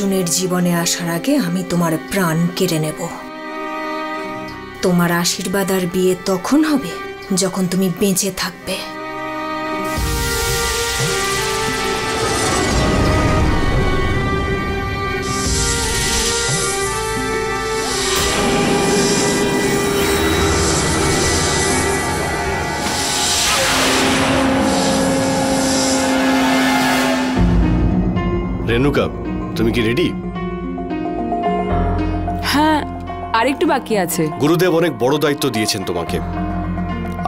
অর্জুনের জীবনে আসার আগে আমি তোমার প্রাণ কেড়ে নেব। তোমার আশীর্বাদ আর বিয়ে তখন হবে যখন তুমি বেঁচে থাকবে। রেণুকা তুমি কি রেডি হ্যাঁ আরেকটু বাকি আছে। গুরুদেব অনেক বড় দায়িত্ব দিয়েছেন তোমাকে।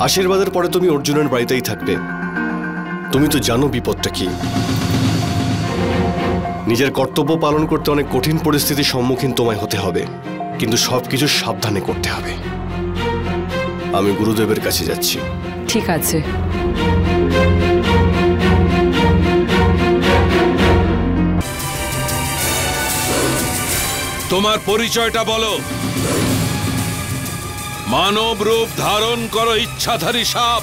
আশীর্বাদের পরে তুমি অর্জুনের বাড়িতেই থাকবে। তুমি তো জানো বিপদটা কি। নিজের কর্তব্য পালন করতে অনেক কঠিন পরিস্থিতির সম্মুখীন তোমায় হতে হবে কিন্তু সবকিছু সাবধানে করতে হবে। আমি গুরুদেবের কাছে যাচ্ছি। ঠিক আছে। তোমার পরিচয়টা বলো। মানব রূপ ধারণ করো, ইচ্ছাধারী সাপ।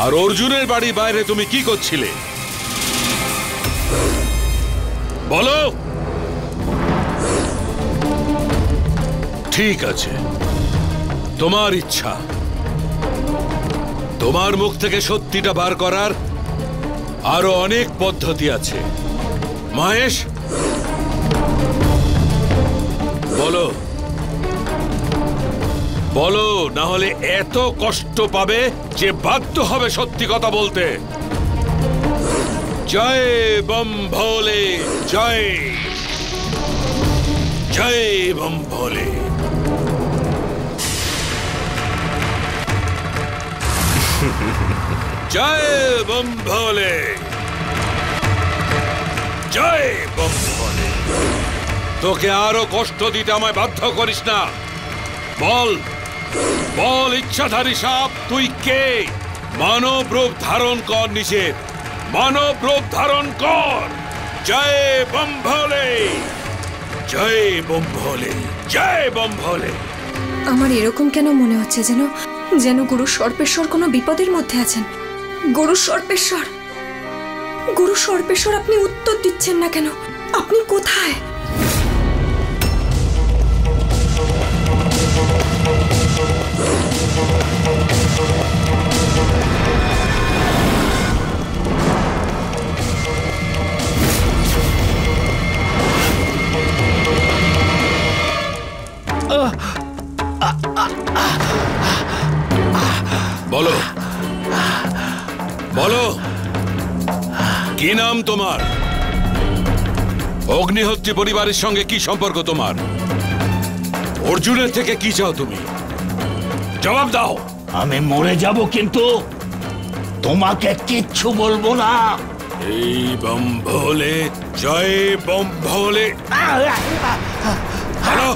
আর অর্জুনের বাড়ি বাইরে তুমি কি করছিলে? বলো। ঠিক আছে। তোমার ইচ্ছা। তোমার মুখ থেকে সত্যিটা বার করার আরও অনেক পদ্ধতি আছে। মহেশ বলো। বলো না হলে এত কষ্ট পাবে যে বাধ্য হবে সত্যি কথা বলতে। জয় বম ভোলে জয়। জয় বম ভোলে জয় বম ভোলে জয় বম তোকে আরও কষ্ট দিতে আমায় বাধ্য করিস না। বল বল ইচ্ছাধারী সাপ, তুই কে? মানব রূপ ধারণ কর নিষেধ। মানব রূপ ধারণ কর। জয় বম ভোলে জয় বম ভোলে জয় বম ভোলে আমার এরকম কেন মনে হচ্ছে যেন যেন গুরু সর্পেশ্বর কোনো বিপদের মধ্যে আছেন? গুরু সর্পেশ্বর গুরু সর্পেশ্বর আপনি উত্তর দিচ্ছেন না কেন? আপনি কোথায়? বলো। বলো। কি নাম তোমার? অগ্নিহত্রী পরিবারের সঙ্গে কি সম্পর্ক তোমার? অর্জুনের থেকে কি চাও তুমি? জবাব দাও। আমি মরে যাব কিন্তু তোমাকে কিচ্ছু বলব না। এই বম ভোলে জয় বম ভোলে হ্যালো।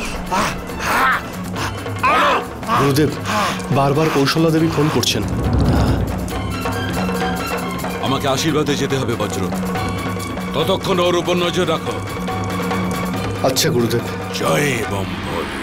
গুরুদেব বারবার কৌশলা দেবী ফোন করছেন। আমাকে আশীর্বাদে যেতে হবে বজ্র। ততক্ষণ ওর উপর নজর রাখো। আচ্ছা গুরুদেব। জয় বম ভোলে